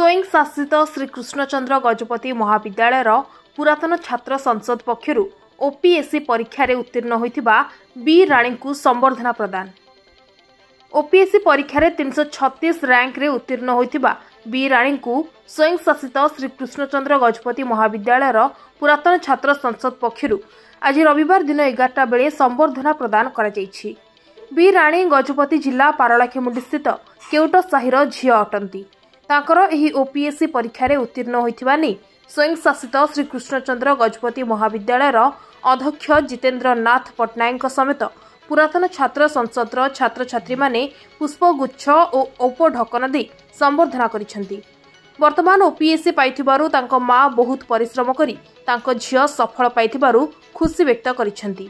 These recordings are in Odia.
ସ୍ୱୟଂ ଶାସିତ ଶ୍ରୀକୃଷ୍ଣଚନ୍ଦ୍ର ଗଜପତି ମହାବିଦ୍ୟାଳୟର ପୁରାତନ ଛାତ୍ର ସଂସଦ ପକ୍ଷରୁ ଓପିଏସ୍ସି ପରୀକ୍ଷାରେ ଉତ୍ତୀର୍ଣ୍ଣ ହୋଇଥିବା ବି ରାଣୀଙ୍କୁ ସମ୍ବର୍ଦ୍ଧନା ପ୍ରଦାନ। ଓପିଏସ୍ସି ପରୀକ୍ଷାରେ ତିନିଶହ ଛତିଶ ରାଙ୍କରେ ଉତ୍ତୀର୍ଣ୍ଣ ହୋଇଥିବା ବି ରାଣୀଙ୍କୁ ସ୍ୱୟଂ ଶାସିତ ଶ୍ରୀକୃଷ୍ଣଚନ୍ଦ୍ର ଗଜପତି ମହାବିଦ୍ୟାଳୟର ପୁରାତନ ଛାତ୍ର ସଂସଦ ପକ୍ଷରୁ ଆଜି ରବିବାର ଦିନ ଏଗାରଟା ବେଳେ ସମ୍ବର୍ଦ୍ଧନା ପ୍ରଦାନ କରାଯାଇଛି। ବି ରାଣୀ ଗଜପତି ଜିଲ୍ଲା ପାରଳାଖେମୁଣ୍ଡିସ୍ଥିତ କେଉଟ ସାହିର ଝିଅ ଅଟନ୍ତି। ତାଙ୍କର ଏହି ଓପିଏସ୍ସି ପରୀକ୍ଷାରେ ଉତ୍ତୀର୍ଣ୍ଣ ହୋଇଥିବା ନେଇ ସ୍ୱୟଂ ଶାସିତ ଶ୍ରୀକୃଷ୍ଣଚନ୍ଦ୍ର ଗଜପତି ମହାବିଦ୍ୟାଳୟର ଅଧ୍ୟକ୍ଷ ଜିତେନ୍ଦ୍ର ନାଥ ପଟ୍ଟନାୟକଙ୍କ ସମେତ ପୁରାତନ ଛାତ୍ର ସଂସଦର ଛାତ୍ରଛାତ୍ରୀମାନେ ପୁଷ୍ପଗୁଚ୍ଛ ଓ ଔପଢକନ ଦେଇ ସମ୍ବର୍ଦ୍ଧନା କରିଛନ୍ତି। ବର୍ତ୍ତମାନ ଓପିଏସ୍ସି ପାଇଥିବାରୁ ତାଙ୍କ ମା ବହୁତ ପରିଶ୍ରମ କରି ତାଙ୍କ ଝିଅ ସଫଳ ପାଇଥିବାରୁ ଖୁସି ବ୍ୟକ୍ତ କରିଛନ୍ତି।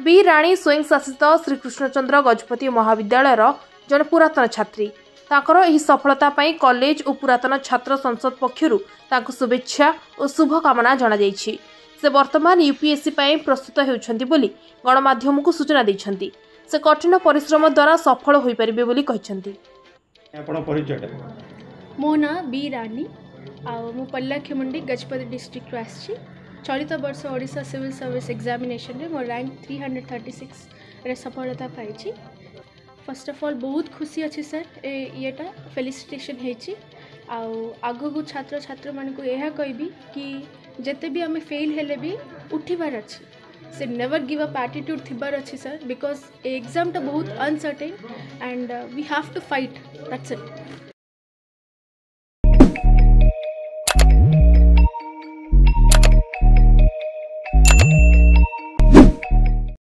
ବି ରାଣୀ ସ୍ୱୟଂ ଶାସିତ ଶ୍ରୀକୃଷ୍ଣଚନ୍ଦ୍ର ଗଜପତି ମହାବିଦ୍ୟାଳୟର ଜଣେ ପୁରାତନ ଛାତ୍ରୀ। ତାଙ୍କର ଏହି ସଫଳତା ପାଇଁ କଲେଜ ଓ ପୁରାତନ ଛାତ୍ର ସଂସଦ ପକ୍ଷରୁ ତାଙ୍କୁ ଶୁଭେଚ୍ଛା ଓ ଶୁଭକାମନା ଜଣାଯାଇଛି। ସେ ବର୍ତ୍ତମାନ ୟୁପିଏସ୍ସି ପାଇଁ ପ୍ରସ୍ତୁତ ହେଉଛନ୍ତି ବୋଲି ଗଣମାଧ୍ୟମକୁ ସୂଚନା ଦେଇଛନ୍ତି। ସେ କଠିନ ପରିଶ୍ରମ ଦ୍ୱାରା ସଫଳ ହୋଇପାରିବେ ବୋଲି କହିଛନ୍ତି। ମୋ ନାଁ ବି ରାନୀ। ଆଉ ମୁଁ ପଲ୍ଲାକ୍ଷମୁଣ୍ଡି ଗଜପତି ଡିଷ୍ଟ୍ରିକ୍ଟରୁ ଆସିଛି। ଚଳିତ ବର୍ଷ ଓଡ଼ିଶା ସିଭିଲ୍ ସର୍ଭିସ୍ ଏକ୍ଜାମିନେସନରେ ମୋ ରାଙ୍କ ଥ୍ରୀ ହଣ୍ଡ୍ରେଡ଼ ଥାର୍ଟି ସିକ୍ସରେ ସଫଳତା ପାଇଛି। ଫାଷ୍ଟ ଅଫ୍ ଅଲ୍ ବହୁତ ଖୁସି ଅଛି ସାର୍ ଏ ଇଏଟା ଫେଲିସିଟେସନ୍ ହେଇଛି ଆଉ ଆଗକୁ ଛାତ୍ରଛାତ୍ରମାନଙ୍କୁ ଏହା କହିବି କି ଯେତେ ବି ଆମେ ଫେଲ୍ ହେଲେ ବି ଉଠିବାର ଅଛି ସେ ନେଭର୍ ଗିଭ୍ ଅପ୍ ଆଟିଟ୍ୟୁଡ଼୍ ଥିବାର ଅଛି ସାର୍ ବିକଜ୍ ଏ ଏକ୍ଜାମ୍ଟା ବହୁତ uncertain and we have to fight that's it